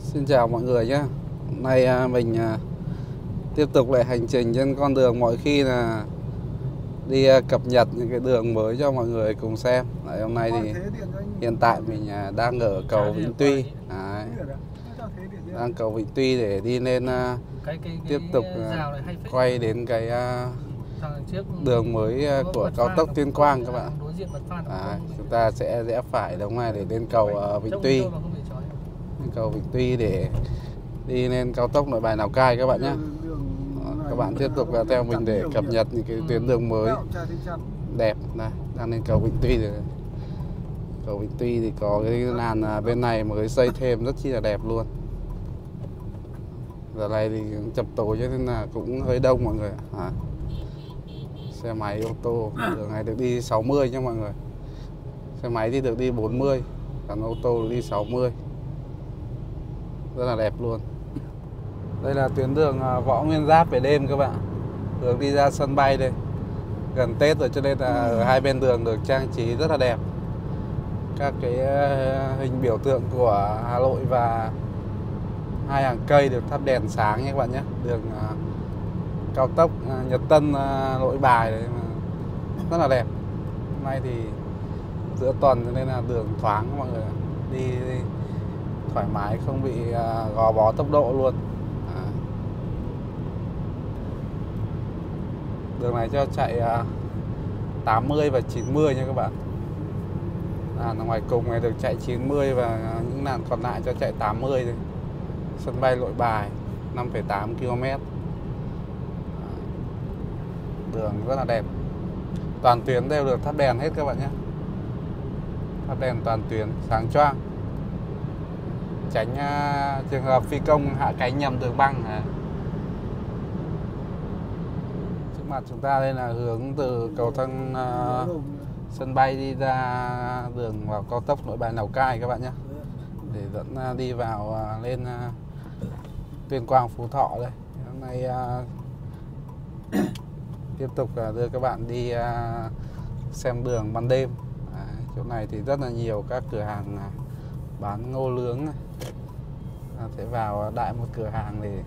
Xin chào mọi người nhé. Hôm nay à, mình à, tiếp tục lại hành trình trên con đường mọi khi là đi à, cập nhật những cái đường mới cho mọi người cùng xem. Đấy, hôm nay thì hiện tại mình đang ở cầu Vĩnh Tuy. Đấy, đang cầu Vĩnh Tuy để đi lên cái, cái, cái tiếp tục quay đến cái đường mới của cao tốc Tuyên Quang các bạn. À, bị- chúng ta sẽ rẽ phải đống này để lên cầu Vĩnh Tuy cầu Vĩnh Tuy để đi lên cao tốc Nội Bài Lào Cai các bạn nhé. Các bạn tiếp tục theo mình để cập nhật những cái tuyến đường mới đẹp. Này đang lên cầu Vĩnh Tuy rồi. Cầu Vĩnh Tuy thì có cái làn à, bên này mới xây thêm rất chi là đẹp luôn. Giờ này thì chập tối cho nên là cũng hơi đông mọi người à. xe máy, ô tô đường này được đi 60 nha mọi người. Xe máy thì được đi 40 còn ô tô được đi 60 rất là đẹp luôn. Đây là tuyến đường à, Võ Nguyên Giáp về đêm các bạn đường đi ra sân bay đây. Gần Tết rồi cho nên là ở hai bên đường được trang trí rất là đẹp. Các cái ờ, hình biểu tượng của Hà Nội và hai hàng cây được thắp đèn sáng nha các bạn nhé. Đường ờ, cao tốc Nhật Tân Nội Bài đấy rất là đẹp. Hôm nay thì giữa tuần cho nên là đường thoáng mọi người đi, đi thoải mái không bị à, gò bó tốc độ luôn. À. đường này cho chạy à, 80 và 90 nha các bạn. Làn ngoài cùng này được chạy 90 và những làn còn lại cho chạy 80 thôi. Sân bay nội bài 5,8 km à. đường rất là đẹp. Toàn tuyến đều được thắp đèn hết các bạn nhé. Thắp đèn toàn tuyến sáng choang tránh uh, trường hợp phi công hạ cánh nhầm đường băng. À. trước mặt chúng ta đây là hướng từ cầu thân uh, sân bay đi ra đường vào cao tốc nội bài lào cai các bạn nhé. Để dẫn uh, đi vào uh, lên uh, tuyên quang phú thọ đây. Hôm nay uh, tiếp tục uh, đưa các bạn đi uh, xem đường ban đêm. À, chỗ này thì rất là nhiều các cửa hàng uh, bán ngô nướng này à, sẽ vào đại một cửa hàng để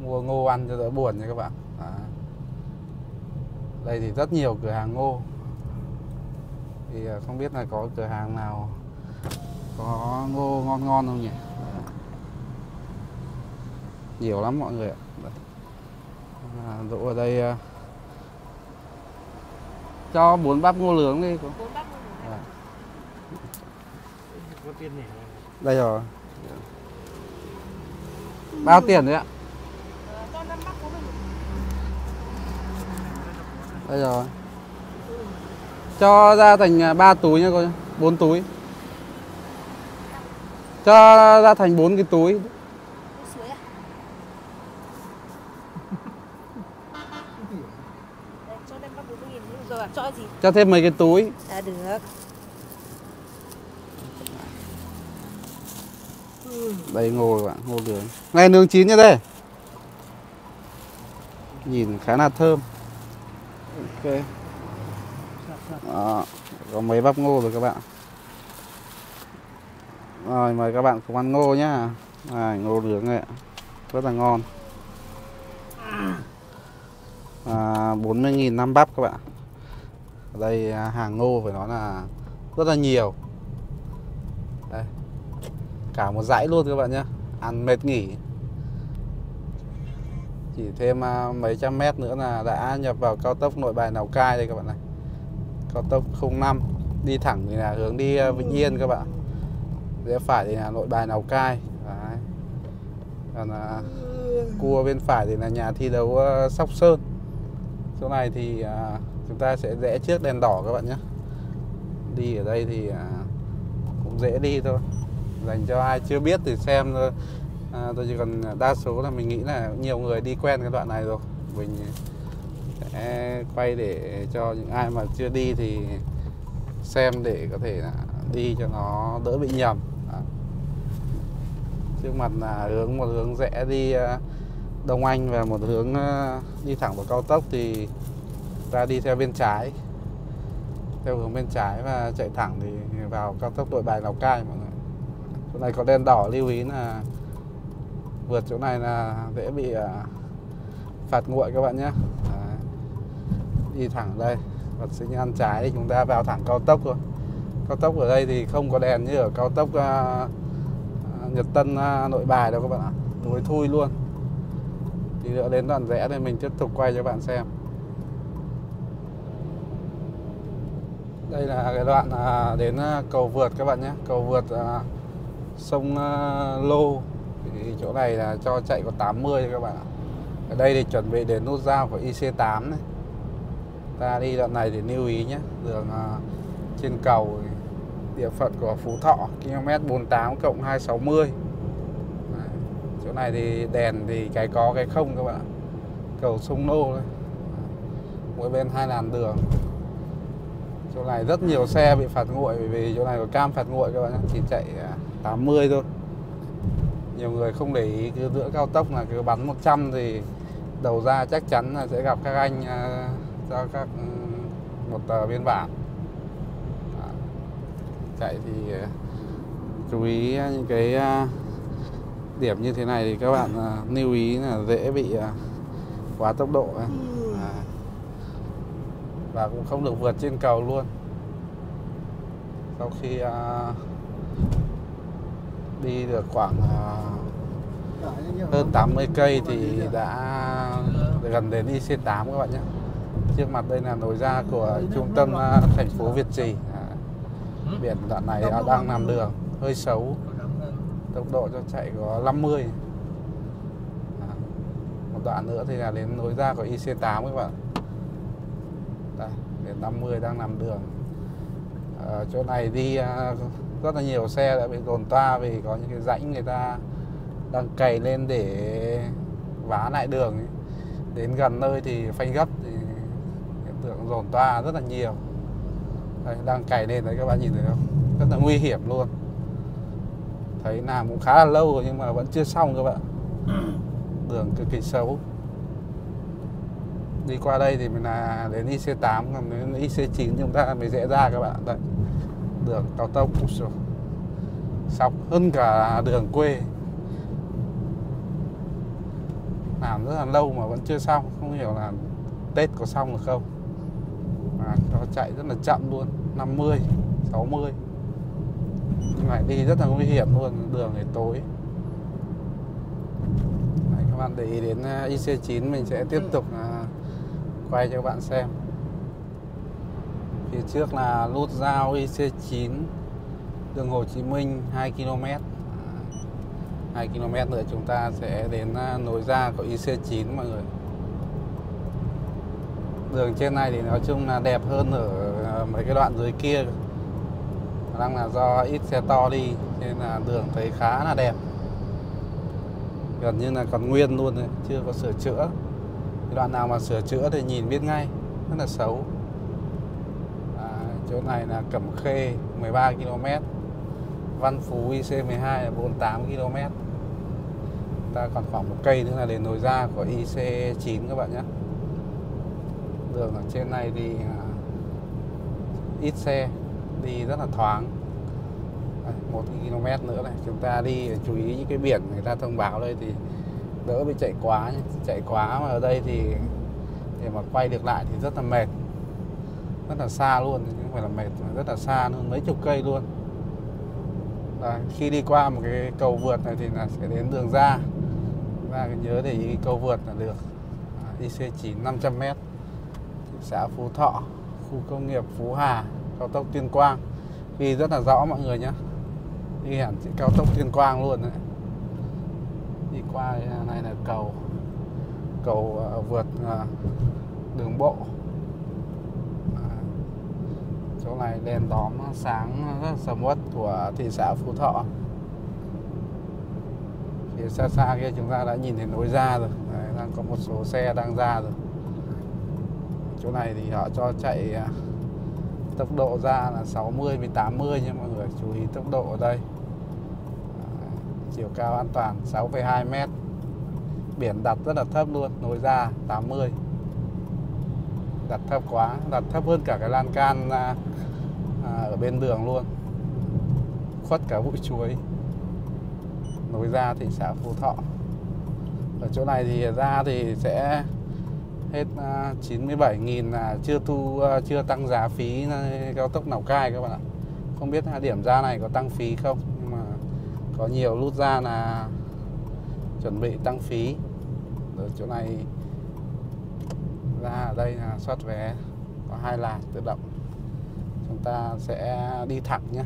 mua ngô ăn cho đỡ buồn nha các bạn. À. đây thì rất nhiều cửa hàng ngô. Thì à, không biết là có cửa hàng nào có ngô ngon ngon không nhỉ? Nhiều lắm mọi người ạ. À, đỗ ở đây à, cho bốn bắp ngô nướng đi. À, Có nhỉ? đây rồi bao tiền đấy ạ? Ờ, đây rồi. Cho ra thành à, ba túi nha cô nhá bốn túi. Cho ra thành bốn cái túi. À cho thêm mấy cái túi. À được đây ngô các bạn ngô nướng này nướng chín như đây? Nhìn khá là thơm. Ok. Đó, có mấy bắp ngô rồi các bạn. Rồi mời các bạn cùng ăn ngô nhá. À, ngô nướng này rất là ngon. À, 40.000 năm bắp các bạn. Ở đây à, hàng ngô phải nói là rất là nhiều cả một dãy luôn các bạn nhé. Ăn mệt nghỉ. Chỉ thêm à, mấy trăm mét nữa là đã nhập vào cao tốc nội bài lào cai đây các bạn này. Cao tốc 05 đi thẳng thì là hướng đi à, vĩnh yên các bạn. Rẽ phải thì là nội bài lào cai. Đấy. còn à, cua bên phải thì là nhà thi đấu à, sóc sơn. Chỗ này thì à, chúng ta sẽ rẽ trước đèn đỏ các bạn nhé. Đi ở đây thì à, cũng dễ đi thôi dành cho ai chưa biết thì xem thôi. À, tôi chỉ cần đa số là mình nghĩ là nhiều người đi quen cái đoạn này rồi. Mình sẽ quay để cho những ai mà chưa đi thì xem để có thể là đi cho nó đỡ bị nhầm. À. trước mặt là hướng một hướng rẽ đi à, Đông Anh và một hướng à, đi thẳng vào cao tốc thì ta đi theo bên trái. Theo hướng bên trái và chạy thẳng thì vào cao tốc nội bài Lào Cai mọi người chỗ này có đèn đỏ lưu ý là vượt chỗ này là dễ bị à, phạt nguội các bạn nhé. Đi thẳng đây vật sinh ăn trái thì chúng ta vào thẳng cao tốc thôi. Cao tốc ở đây thì không có đèn như ở cao tốc à, à, Nhật Tân Nội Bài đâu các bạn ạ. Đuối thui luôn. Thì nữa đến đoạn rẽ thì mình tiếp tục quay cho bạn xem. Đây là cái đoạn đến cầu vượt các bạn nhé. Cầu vượt sông à, Lô. Thì chỗ này là cho chạy có 80 các bạn ạ. Ở đây thì chuẩn bị đến nút giao của IC8 này. Ta đi đoạn này thì lưu ý nhé. Đường uh, trên cầu địa phận của Phú Thọ km 48 cộng 260 Đấy. chỗ này thì đèn thì cái có cái không các bạn cầu sông Lô, đấy. Mỗi bên hai làn đường. Chỗ này rất nhiều xe bị phạt nguội vì chỗ này có cam phạt nguội các bạn nhé. Chỉ chạy à, 80 thôi. Nhiều người không để ý cứ giữa cao tốc là cứ bắn 100 thì đầu ra chắc chắn là sẽ gặp các anh uh, cho các ừ, một tờ biên bản. Chạy thì uh, chú ý những cái uh, điểm như thế này thì các bạn lưu ý là dễ bị quá tốc độ ấy. À. và cũng không được vượt trên cầu luôn. Sau khi đi được khoảng à, hơn 80 cây thì đã gần đến IC8 các bạn nhé. Trước mặt đây là nối ra của trung tâm à, thành phố Việt Trì. À, biển đoạn này đang làm đường hơi xấu. Tốc độ cho chạy có 50 một đoạn nữa thì là đến nối ra của IC8 các bạn. Đây, biển 50 đang làm đường. Ở chỗ này đi rất là nhiều xe đã bị dồn toa vì có những cái rãnh người ta đang cày lên để vá lại đường ấy. đến gần nơi thì phanh gấp thì hiện tượng dồn toa rất là nhiều. Đây, đang cày lên đấy các bạn nhìn thấy không? Rất là nguy hiểm luôn. Thấy làm cũng khá là lâu rồi nhưng mà vẫn chưa xong các bạn. Đường cực kỳ xấu. Đi qua đây thì mình là đến IC8 còn đến IC9 chúng ta mới dễ ra các bạn. Đây đường cao tốc sọc hơn cả đường quê. Làm rất là lâu mà vẫn chưa xong không hiểu là Tết có xong được không. Mà nó chạy rất là chậm luôn 50 60 nhưng mà đi rất là nguy hiểm luôn đường thì tối. Đấy, các bạn để ý đến à, IC9 mình sẽ tiếp tục uh, quay cho các bạn xem phía trước là nút giao IC9 đường Hồ Chí Minh 2 km 2 km nữa chúng ta sẽ đến à, nối ra của IC9 mọi người. Đường trên này thì nói chung là đẹp hơn ở à, mấy cái đoạn dưới kia. Đang là do ít xe to đi nên là đường thấy khá là đẹp. Gần như là còn nguyên luôn đấy, chưa có sửa chữa. Đoạn nào mà sửa chữa thì nhìn biết ngay rất là xấu chỗ này là Cẩm Khê 13 km Văn Phú IC12 là 48 km ta còn khoảng một cây nữa là đến nối ra của IC9 các bạn nhé. Đường ở trên này thì à, ít xe, đi rất là thoáng. Một km nữa này, chúng ta đi chú ý những cái biển người ta thông báo đây thì đỡ bị chạy quá nhé. chạy quá mà ở đây thì, để mà quay được lại thì rất là mệt rất là xa luôn không phải là mệt mà rất là xa luôn mấy chục cây luôn. Đấy, khi đi qua một cái cầu vượt này thì là sẽ đến đường ra. Và nhớ để ý cầu vượt là được. IC9 500m xã Phú Thọ khu công nghiệp Phú Hà cao tốc Tuyên Quang. Ghi rất là rõ mọi người nhé. Đi hẳn cao tốc Tuyên Quang luôn đấy. Đi qua này là cầu cầu ờ, vượt ờ, đường bộ chỗ này đèn đóm sáng rất sầm uất của thị xã Phú Thọ. Phía xa xa kia chúng ta đã nhìn thấy lối ra rồi. Đấy, đang có một số xe đang ra rồi. Chỗ này thì họ cho chạy à, tốc độ ra là 60 với 80 nha mọi người. Chú ý tốc độ ở đây. Chiều cao an toàn 6,2 mét. Biển đặt rất là thấp luôn nối ra 80 đặt thấp quá đặt thấp hơn cả cái lan can à, à ở bên đường luôn. Khuất cả bụi chuối. Nối ra thị xã Phú Thọ. Ở chỗ này thì ra thì sẽ hết à, 97.000 là chưa thu à, chưa tăng giá phí à, cao tốc Lào Cai các bạn ạ. Không biết điểm ra này có tăng phí không nhưng mà có nhiều nút ra là chuẩn bị tăng phí. Ở chỗ này ra ở đây là soát vé, có hai làn tự động. Chúng ta sẽ đi thẳng nhé.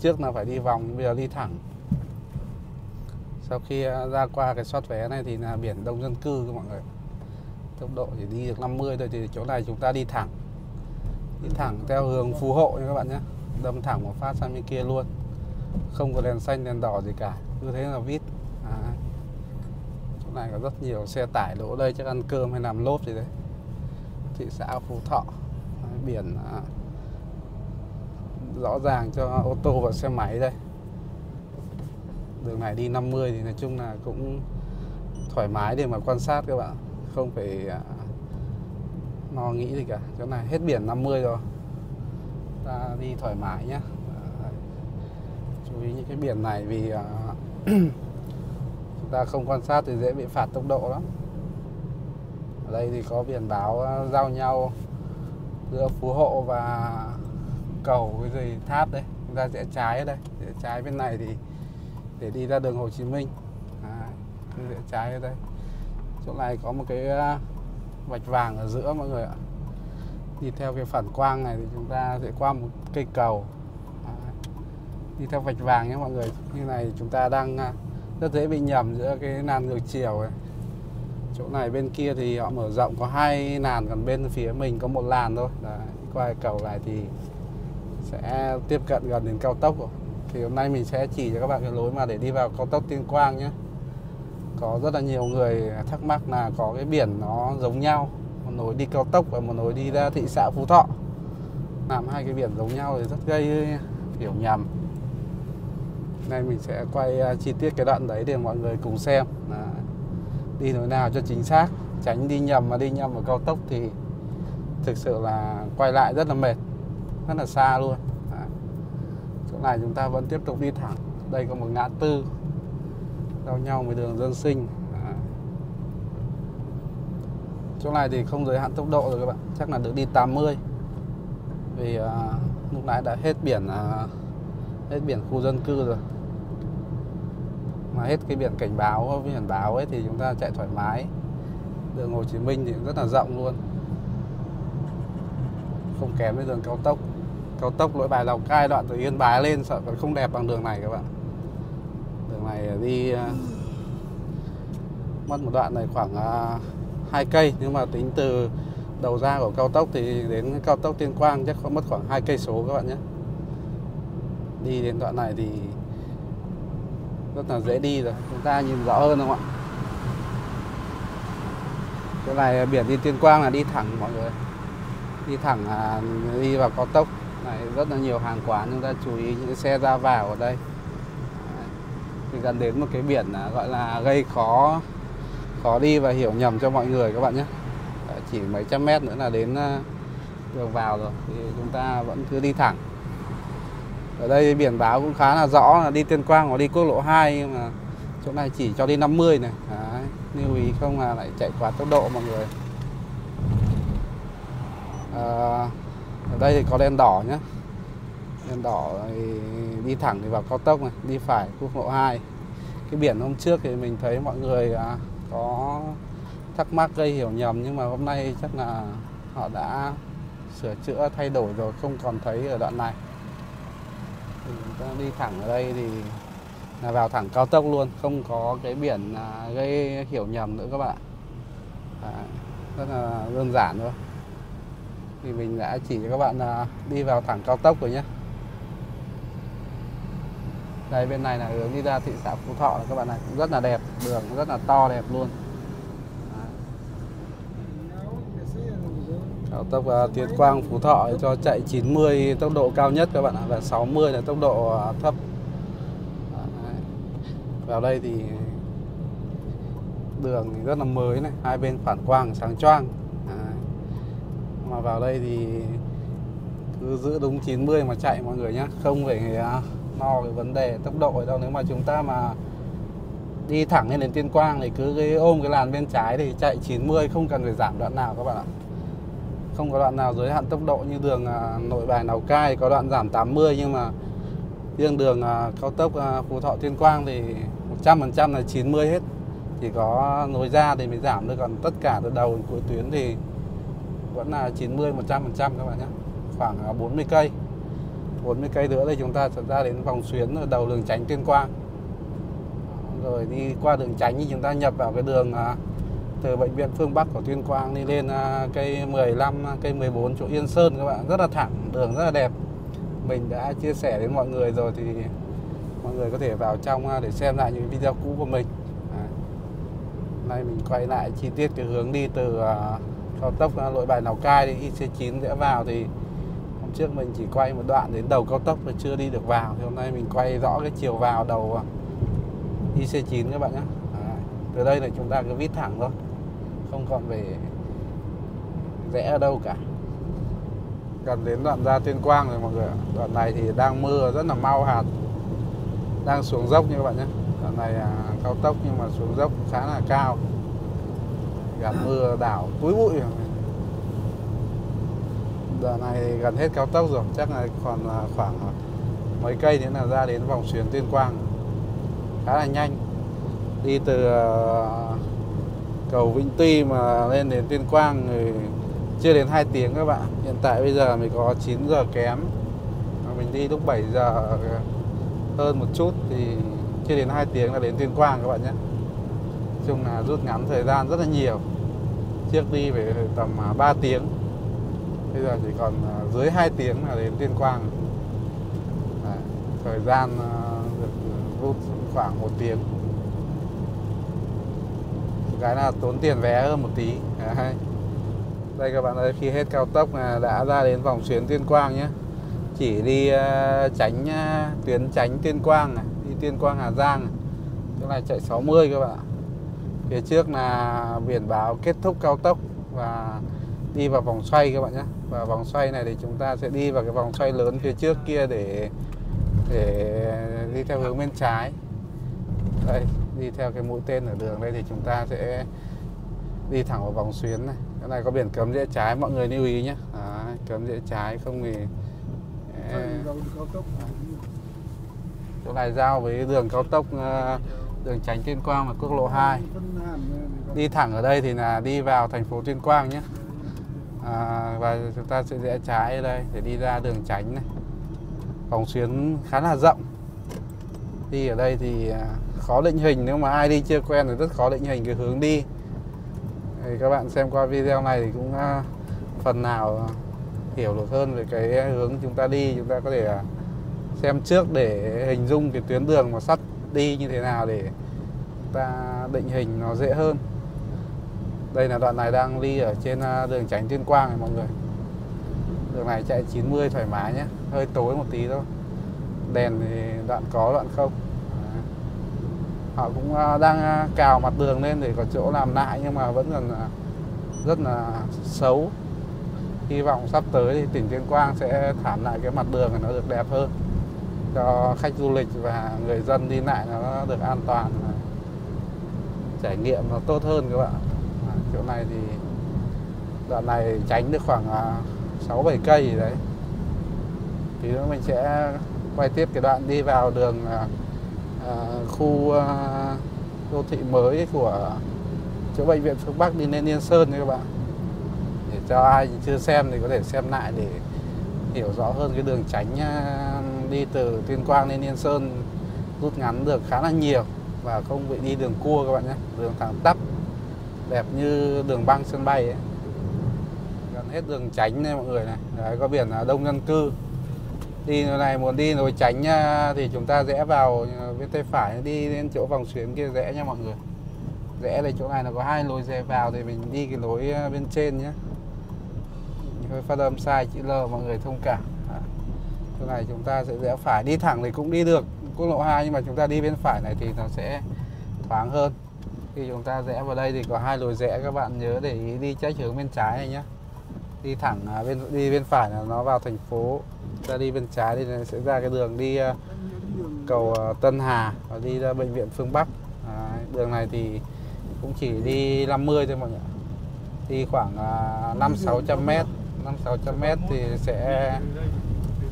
Trước là phải đi vòng, bây giờ đi thẳng. Sau khi ờ, ra qua cái soát vé này thì là biển đông dân cư các mọi người. Tốc độ chỉ đi được 50 thôi, thì chỗ này chúng ta đi thẳng. Đi thẳng theo hướng phù hộ nha các bạn nhé. Đâm thẳng một phát sang bên kia luôn. Không có đèn xanh, đèn đỏ gì cả. Cứ thế là vít này có rất nhiều xe tải đỗ đây chắc ăn cơm hay làm lốp gì đấy. Thị xã phú thọ biển à, rõ ràng cho ô tô và xe máy đây. Đường này đi 50 thì nói chung là cũng thoải mái để mà quan sát các bạn. Không phải à, lo nghĩ gì cả. Chỗ này hết biển 50 rồi. Ta đi thoải mái nhé chú ý những cái biển này vì à, ta không quan sát thì dễ bị phạt tốc độ lắm. Ở đây thì có biển báo ờ, giao nhau giữa phú hộ và cầu cái gì tháp đấy. Chúng ta sẽ trái ở đây sẽ trái bên này thì để đi ra đường Hồ Chí Minh. À, sẽ trái ở đây. Chỗ này có một cái ờ, vạch vàng ở giữa mọi người ạ. Đi theo cái phản quang này thì chúng ta sẽ qua một cây cầu. À, đi theo vạch vàng nhé mọi người. Như này chúng ta đang ờ, rất dễ bị nhầm giữa cái làn ngược chiều này chỗ này bên kia thì họ mở rộng có hai làn còn bên phía mình có một làn thôi. Đấy, qua cái cầu này thì sẽ tiếp cận gần đến cao tốc. Rồi thì hôm nay mình sẽ chỉ cho các bạn cái lối mà để đi vào cao tốc Tuyên Quang nhé. Có rất là nhiều người thắc mắc là có cái biển nó giống nhau. Một nối đi cao tốc và một nối đi ra thị xã Phú Thọ. Làm hai cái biển giống nhau thì rất gây hiểu nhầm nay mình sẽ quay à, chi tiết cái đoạn đấy để mọi người cùng xem. Là đi nơi nào cho chính xác tránh đi nhầm mà đi nhầm ở cao tốc thì thực sự là quay lại rất là mệt rất là xa luôn. À. chỗ này chúng ta vẫn tiếp tục đi thẳng. Đây có một ngã tư giao nhau với đường dân sinh. À. chỗ này thì không giới hạn tốc độ rồi các bạn chắc là được đi 80 vì uh, lúc nãy đã hết biển uh, hết biển khu dân cư rồi. Mà hết cái biển cảnh báo biển báo ấy thì chúng ta chạy thoải mái. Đường Hồ Chí Minh thì rất là rộng luôn. Không kém với đường cao tốc. Cao tốc lỗi bài Lào Cai đoạn từ Yên Bái lên sợ còn không đẹp bằng đường này các bạn. Đường này đi uh, mất một đoạn này khoảng uh, cây. Nhưng mà tính từ đầu ra của cao tốc thì đến cao tốc Tuyên Quang chắc mất khoảng hai cây số các bạn nhé đi đến đoạn này thì rất là dễ đi rồi. Chúng ta nhìn rõ hơn không ạ? Cái này biển đi Tuyên Quang là đi thẳng mọi người. Đi thẳng à, đi vào cao tốc. Này rất là nhiều hàng quán chúng ta chú ý những xe ra vào ở đây. Thì gần đến một cái biển à, gọi là gây khó khó đi và hiểu nhầm cho mọi người các bạn nhé. Chỉ mấy trăm mét nữa là đến à, đường vào rồi. Thì chúng ta vẫn cứ đi thẳng ở đây biển báo cũng khá là rõ là đi Tuyên Quang hoặc đi quốc lộ 2 nhưng mà chỗ này chỉ cho đi 50 này. Đấy, lưu ý không là lại chạy quá tốc độ mọi người. À, ở đây thì có đèn đỏ nhé đèn đỏ thì đi thẳng thì vào cao tốc này đi phải quốc lộ 2 cái biển hôm trước thì mình thấy mọi người à, có thắc mắc gây hiểu nhầm nhưng mà hôm nay chắc là họ đã sửa chữa thay đổi rồi không còn thấy ở đoạn này thì chúng ta đi thẳng ở đây thì là vào thẳng cao tốc luôn không có cái biển à, gây hiểu nhầm nữa các bạn. À, rất là đơn giản thôi. Thì mình đã chỉ cho các bạn là đi vào thẳng cao tốc rồi nhé đây bên này là hướng đi ra thị xã Phú Thọ các bạn này cũng rất là đẹp đường rất là to đẹp luôn cao Ờ, tốc ờ, uh, Tuyên Quang Phú Thọ cho chạy 90 tốc độ cao nhất các bạn ạ và 60 là tốc độ ờ, thấp Đấy. vào đây thì đường thì rất là mới này hai bên phản quang sáng choang Đấy. mà vào đây thì cứ giữ đúng 90 mà chạy mọi người nhé không phải lo cái vấn đề tốc độ ở đâu nếu mà chúng ta mà đi thẳng lên đến Tuyên Quang thì cứ cái ôm cái làn bên trái thì chạy 90 không cần phải giảm đoạn nào các bạn ạ không có đoạn nào giới hạn tốc độ như đường à, nội bài Lào Cai, có đoạn giảm 80 nhưng mà riêng đường à, cao tốc à, Phú Thọ Tuyên Quang thì 100% là 90 hết. Chỉ có nối ra thì mới giảm thôi còn tất cả từ đầu đến cuối tuyến thì vẫn là 90 100% các bạn nhé. Khoảng 40 cây. 40 cây nữa thì chúng ta sẽ ra đến vòng xuyến ở đầu đường tránh Tuyên Quang. Rồi đi qua đường tránh thì chúng ta nhập vào cái đường từ bệnh viện phương Bắc của Tuyên Quang đi lên à, cây 15 à, cây 14 chỗ Yên Sơn các bạn. Rất là thẳng, đường rất là đẹp. Mình đã chia sẻ đến mọi người rồi thì mọi người có thể vào trong à, để xem lại những video cũ của mình. Đấy. nay mình quay lại chi tiết cái hướng đi từ cao tốc nội bài Lào Cai đến IC9 sẽ vào thì hôm trước mình chỉ quay một đoạn đến đầu cao tốc mà chưa đi được vào. Thì hôm nay mình quay rõ cái chiều vào đầu IC9 các bạn nhé. Từ đây là chúng ta cứ vít thẳng thôi không còn về rẽ ở đâu cả. Gần đến đoạn ra tuyên quang rồi mọi người đoạn này thì đang mưa rất là mau hạt. Đang xuống dốc như các bạn nhé. Đoạn này à, cao tốc nhưng mà xuống dốc khá là cao. Gạt mưa đảo túi bụi. Đoạn này gần hết cao tốc rồi. Chắc là còn à, khoảng mấy cây nữa là ra đến vòng xuyến tuyên quang. Khá là nhanh. Đi từ à, cầu Vĩnh Tuy mà lên đến Tuyên Quang thì chưa đến 2 tiếng các bạn. Hiện tại bây giờ mình có 9 giờ kém. Mình đi lúc 7 giờ hơn một chút thì chưa đến 2 tiếng là đến Tuyên Quang các bạn nhé. Chung là rút ngắn thời gian rất là nhiều. Trước đi về tầm à, 3 tiếng. Bây giờ chỉ còn à, dưới 2 tiếng là đến Tuyên Quang. Đấy, thời gian à, được rút khoảng một tiếng cái là tốn tiền vé hơn một tí. Đấy. đây các bạn ơi khi hết cao tốc là đã ra đến vòng xuyến tuyên quang nhé. Chỉ đi uh, tránh uh, tuyến tránh tuyên quang này đi tuyên quang hà giang này. chỗ này chạy 60 các bạn phía trước là biển báo kết thúc cao tốc và đi vào vòng xoay các bạn nhé. Và vòng xoay này thì chúng ta sẽ đi vào cái vòng xoay lớn phía trước kia để để đi theo hướng bên trái. Đây đi theo cái mũi tên ở đường đây thì chúng ta sẽ đi thẳng vào vòng xuyến này. Cái này có biển cấm rẽ trái mọi người lưu ý nhé. Đấy, cấm rẽ trái không thì chỗ này giao với đường cao tốc ờ, đường tránh tuyên quang và quốc lộ 2 đi thẳng ở đây thì là đi vào thành phố tuyên quang nhé. À, và chúng ta sẽ rẽ trái ở đây để đi ra đường tránh này. Vòng xuyến khá là rộng. Đi ở đây thì à, khó định hình, nếu mà ai đi chưa quen thì rất khó định hình cái hướng đi. Thì các bạn xem qua video này thì cũng à, phần nào hiểu được hơn về cái hướng chúng ta đi. Chúng ta có thể à, xem trước để hình dung cái tuyến đường mà sắt đi như thế nào để ta định hình nó dễ hơn. Đây là đoạn này đang đi ở trên à, đường tránh tuyên quang này mọi người. Đường này chạy 90 thoải mái nhé, hơi tối một tí thôi. Đèn thì đoạn có, đoạn không họ cũng à, đang à, cào mặt đường lên để có chỗ làm lại nhưng mà vẫn còn à, rất là xấu. Hy vọng sắp tới thì tỉnh Tuyên Quang sẽ thảm lại cái mặt đường để nó được đẹp hơn cho khách du lịch và người dân đi lại nó được an toàn trải nghiệm nó tốt hơn các bạn. À, chỗ này thì đoạn này tránh được khoảng 6 7 cây gì đấy. Thì nữa mình sẽ quay tiếp cái đoạn đi vào đường Ờ, khu ờ, đô thị mới của chỗ bệnh viện phương Bắc đi lên Yên Sơn nha các bạn. Để cho ai chưa xem thì có thể xem lại để hiểu rõ hơn cái đường tránh ờ, đi từ Tuyên Quang lên Yên Sơn rút ngắn được khá là nhiều và không bị đi đường cua các bạn nhé. Đường thẳng tắp đẹp như đường băng sân bay ấy. gần hết đường tránh này mọi người này. Đấy, có biển đông dân cư đi này muốn đi rồi tránh à, thì chúng ta rẽ vào à, bên tay phải, đi đến chỗ vòng xuyến kia rẽ nha mọi người. Rẽ đây chỗ này là có hai lối rẽ vào thì mình đi cái lối à, bên trên nhé hơi phát âm sai, chữ L, mọi người thông cảm. À. chỗ này chúng ta sẽ rẽ phải, đi thẳng thì cũng đi được, quốc lộ 2 nhưng mà chúng ta đi bên phải này thì nó sẽ thoáng hơn. Khi chúng ta rẽ vào đây thì có hai lối rẽ, các bạn nhớ để ý đi trái hướng bên trái này nhé đi thẳng bên, đi bên phải là nó vào thành phố ta đi bên trái thì sẽ ra cái đường đi ờ, cầu ờ, Tân Hà và đi ra bệnh viện Phương Bắc. Đấy, đường này thì cũng chỉ đi 50 thôi mọi người đi khoảng à, năm sáu trăm mét năm sáu trăm mét thì sẽ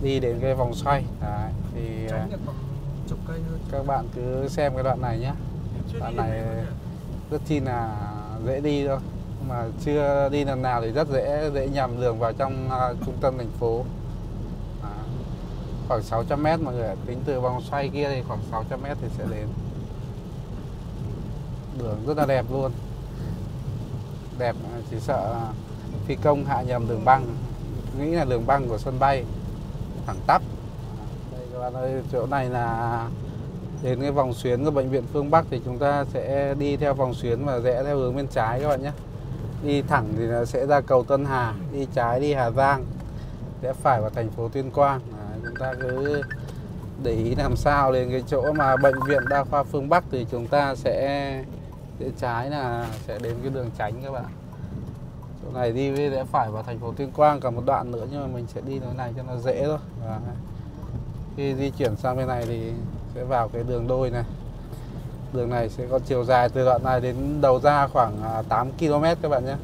đi đến cái vòng xoay. Đấy, thì các bạn cứ xem cái đoạn này nhé. Đoạn này rất chi là dễ đi thôi. Mà chưa đi lần nào thì rất dễ dễ nhầm đường vào trong uh, trung tâm thành phố khoảng 600 mét mọi người tính từ vòng xoay kia thì khoảng 600 mét thì sẽ đến. Đường rất là đẹp luôn. Đẹp, chỉ sợ phi công hạ nhầm đường băng. Nghĩ là đường băng của sân bay. Thẳng tắp. Đây, các bạn ơi, chỗ này là đến cái vòng xuyến của bệnh viện phương Bắc thì chúng ta sẽ đi theo vòng xuyến và rẽ theo hướng bên trái các bạn nhé. Đi thẳng thì sẽ ra cầu Tân Hà, đi trái đi Hà Giang rẽ phải vào thành phố Tuyên Quang chúng ta cứ để ý làm sao đến cái chỗ mà bệnh viện đa khoa phương Bắc thì chúng ta sẽ rẽ trái là sẽ đến cái đường tránh các bạn. Chỗ này đi với rẽ phải vào thành phố Tuyên Quang cả một đoạn nữa nhưng mà mình sẽ đi nơi này cho nó dễ thôi. Và khi di chuyển sang bên này thì sẽ vào cái đường đôi này. Đường này sẽ có chiều dài từ đoạn này đến đầu ra khoảng à, 8 km các bạn nhé.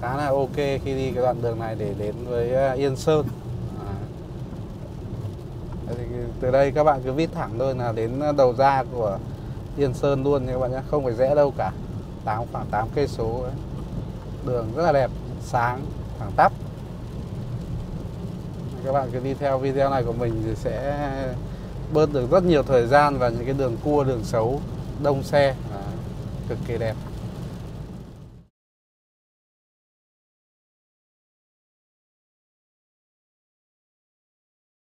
Khá là ok khi đi cái đoạn đường này để đến với à, Yên Sơn thì từ đây các bạn cứ vít thẳng thôi là đến đầu ra của Yên Sơn luôn nha các bạn nhé. Không phải rẽ đâu cả. 8 khoảng 8 cây số đường rất là đẹp, sáng, thẳng tắp. Các bạn cứ đi theo video này của mình thì sẽ bớt được rất nhiều thời gian và những cái đường cua, đường xấu, đông xe. Cực kỳ đẹp.